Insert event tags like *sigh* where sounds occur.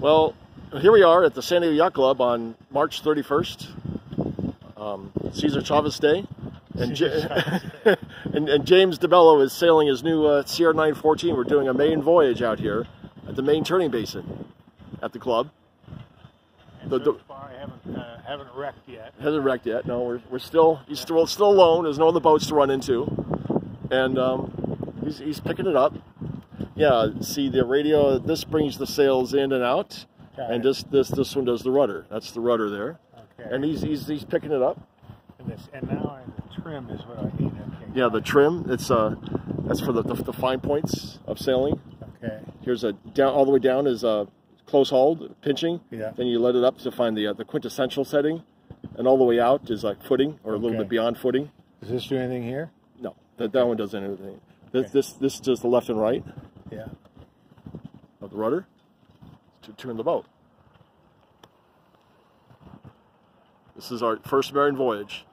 Well, here we are at the San Diego Yacht Club on March 31st, um, Cesar Chavez Day. And, *laughs* and, and, James DeBello is sailing his new uh, CR 914. We're doing a main voyage out here at the main turning basin at the club. And the, so far, I haven't, uh, haven't wrecked yet. Hasn't wrecked yet. No, we're, we're still he's still still alone. There's no other boats to run into, and um, he's he's picking it up. Yeah, see the radio. This brings the sails in and out, Got and it. this this this one does the rudder. That's the rudder there. Okay. And he's he's he's picking it up. And this and now the trim is what I need. Okay. Yeah, the trim. It's uh, that's for the, the, the fine points of sailing. Okay. Here's a down all the way down is a close hauled pinching. Yeah. Then you let it up to find the uh, the quintessential setting, and all the way out is like footing or a little bit beyond footing. Does this do anything here? No, that that one does anything. This okay. this this does the left and right. Yeah. Of the rudder to turn the boat. This is our first marine voyage.